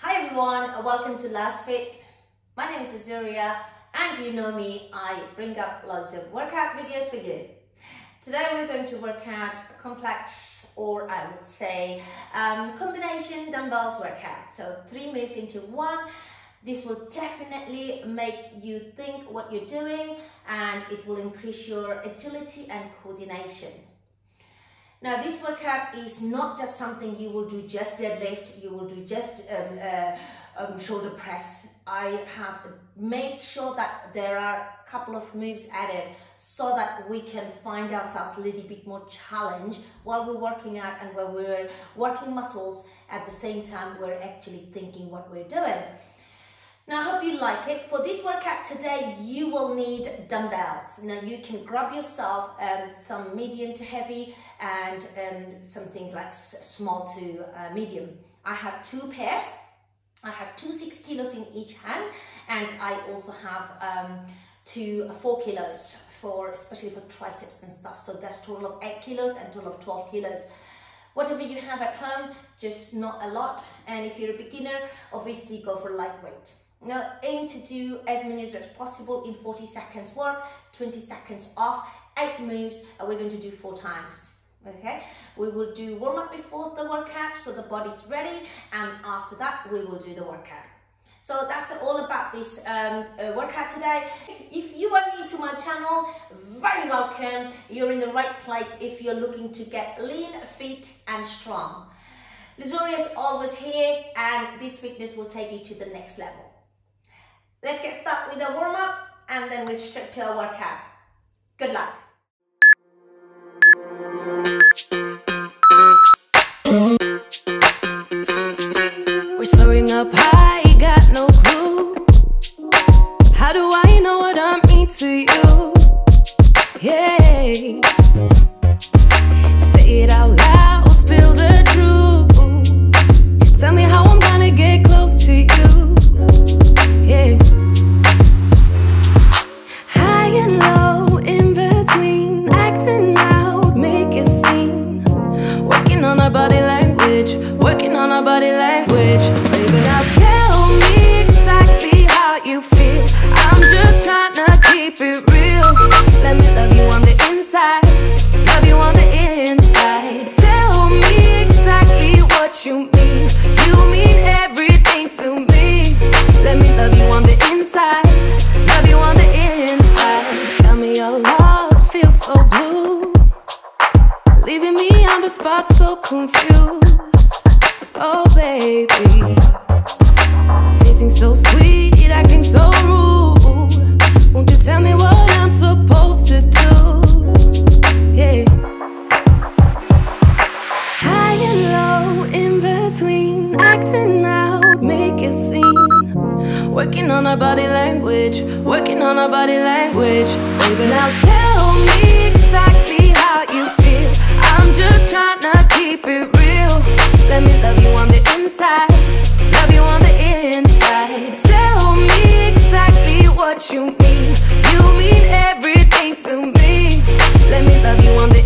Hi everyone, uh, welcome to Last Fit. My name is Lazuria and you know me, I bring up lots of workout videos for you. Today we're going to work out a complex or I would say um, combination dumbbells workout. So three moves into one. This will definitely make you think what you're doing and it will increase your agility and coordination. Now this workout is not just something you will do just deadlift, you will do just um, uh, um, shoulder press. I have made sure that there are a couple of moves added so that we can find ourselves a little bit more challenge while we're working out and while we're working muscles at the same time we're actually thinking what we're doing. Now, I hope you like it. For this workout today, you will need dumbbells. Now, you can grab yourself um, some medium to heavy and um, something like small to uh, medium. I have two pairs. I have two six kilos in each hand and I also have um, two four kilos for especially for triceps and stuff. So that's total of eight kilos and total of 12 kilos whatever you have at home, just not a lot. And if you're a beginner, obviously go for lightweight. Now aim to do as many as possible in 40 seconds work, 20 seconds off, eight moves, and we're going to do four times. Okay, we will do warm up before the workout so the body's ready, and after that, we will do the workout. So that's all about this um, uh, workout today. If you are new to my channel, very welcome. You're in the right place if you're looking to get lean, fit, and strong. Lazuria is always here, and this fitness will take you to the next level. Let's get started with a warm up and then we're straight to our workout. Good luck. We're soaring up high, got no clue. How do I know what I mean to you? Yeah. You mean everything to me. Let me love you on the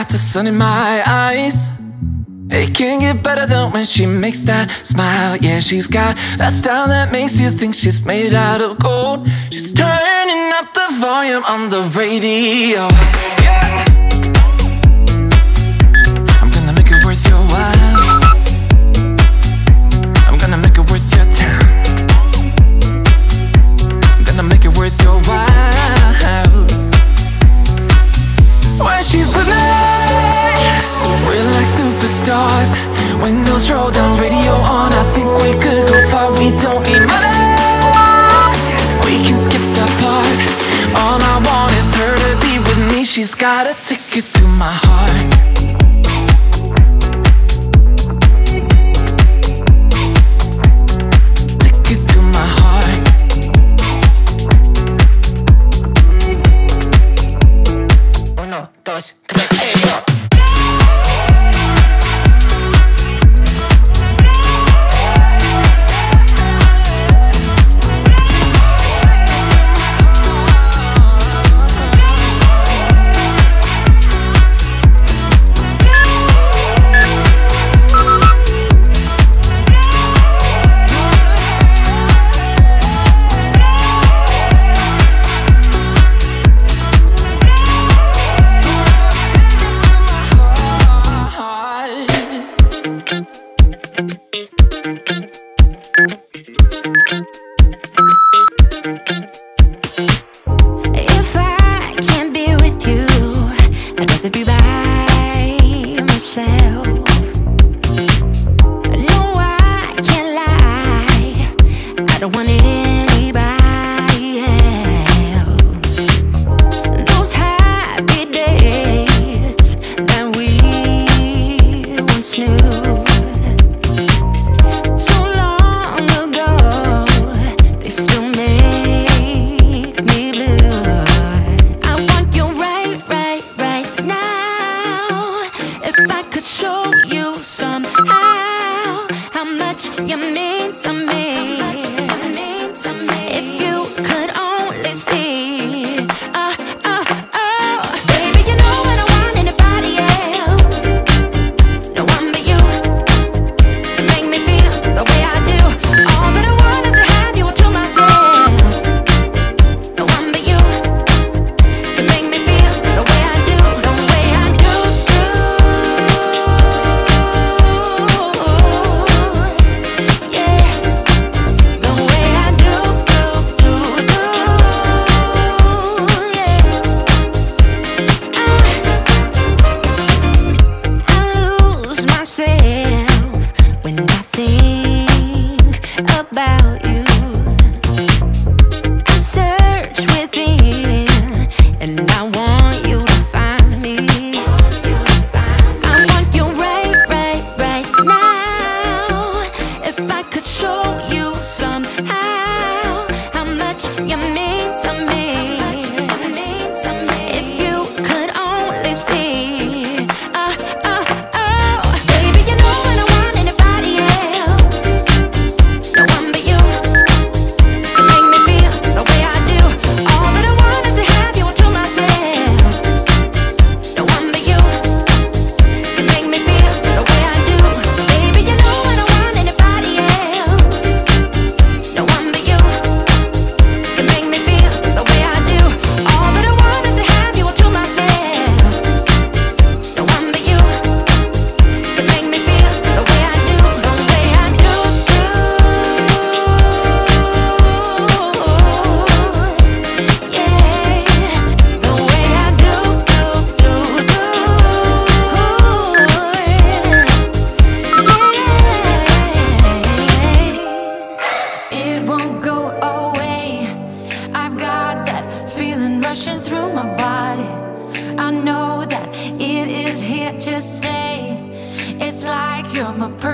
got the sun in my eyes. It can't get better than when she makes that smile. Yeah, she's got that style that makes you think she's made out of gold. She's turning up the volume on the radio. Yeah.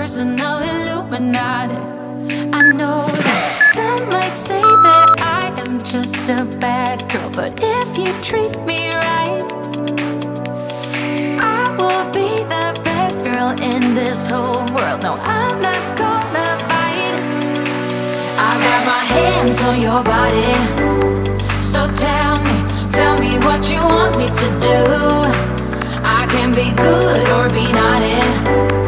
personal Illuminati. I know that some might say that I am just a bad girl But if you treat me right I will be the best girl in this whole world. No, I'm not gonna bite I got my hands on your body. So tell me, tell me what you want me to do. I can be good or be naughty.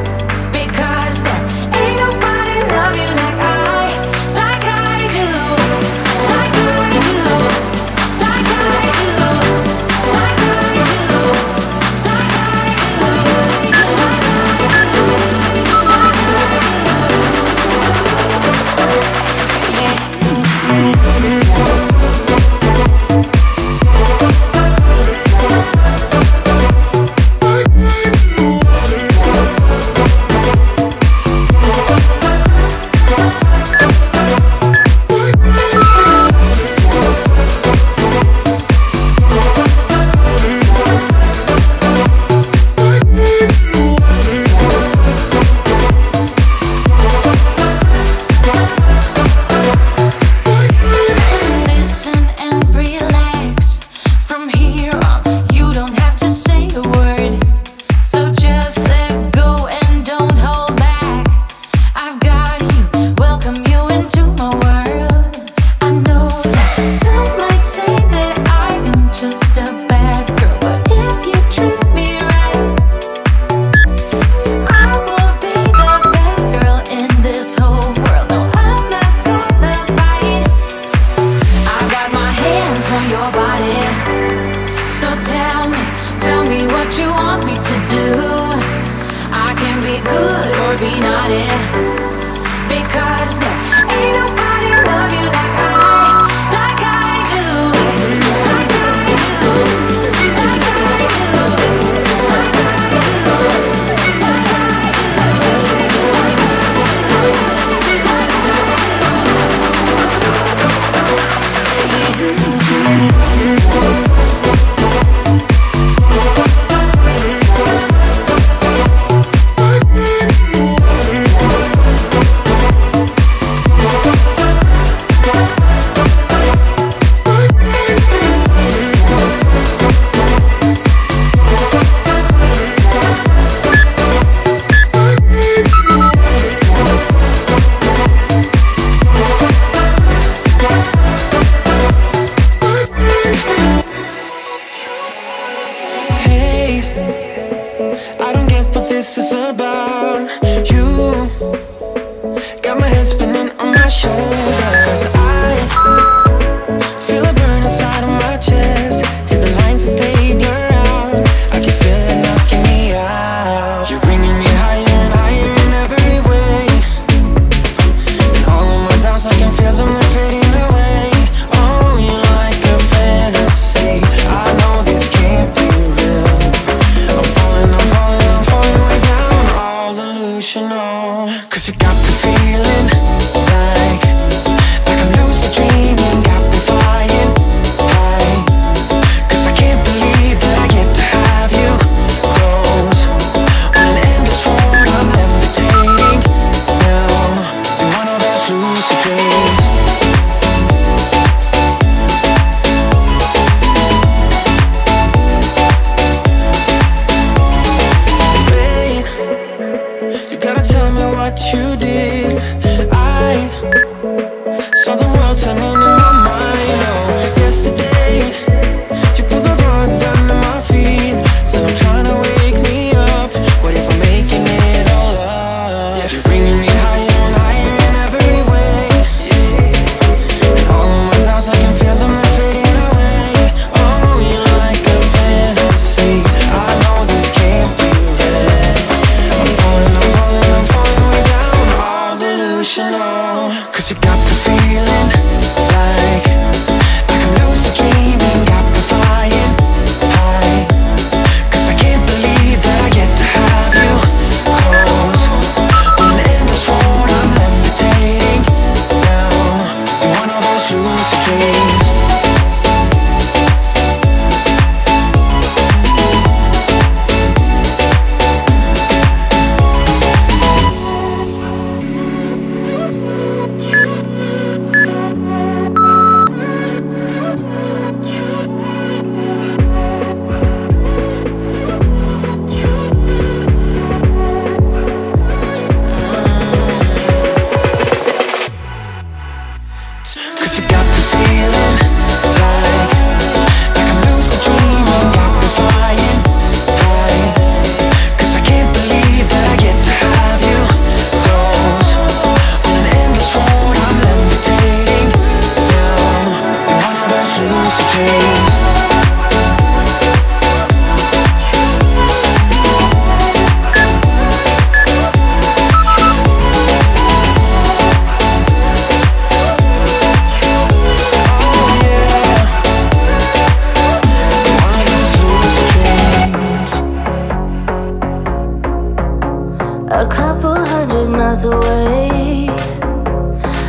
A couple hundred miles away.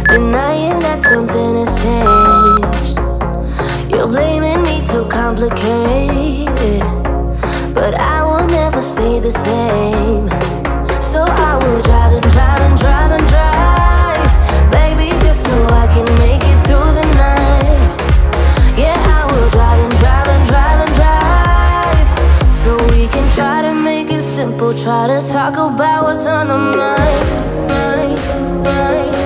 Denying that something has changed. You're blaming me too complicated, But I will never stay the same. So I will drive and drive. Try to talk about what's on my mind, mind, mind.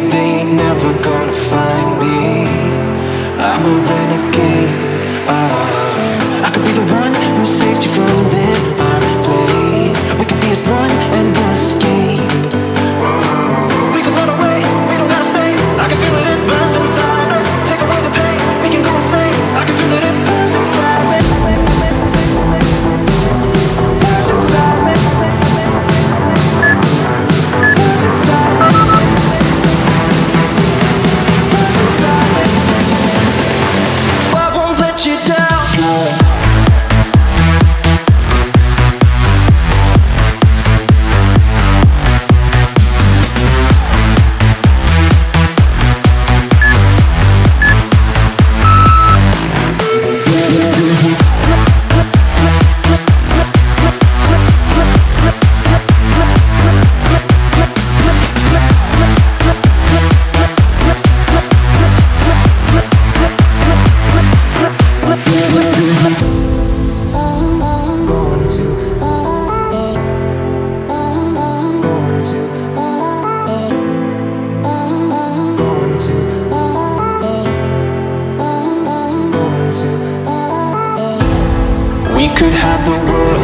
they ain't never gonna find me. I'm a renegade.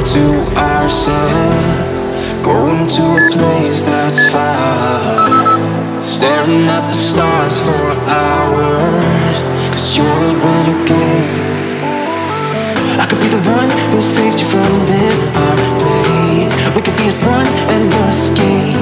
to ourselves. Going to a place that's far. Staring at the stars for hours. Cause you're the winner again. I could be the one who saved you from this hard place We could be as one and we'll escape.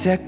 Mí, ya se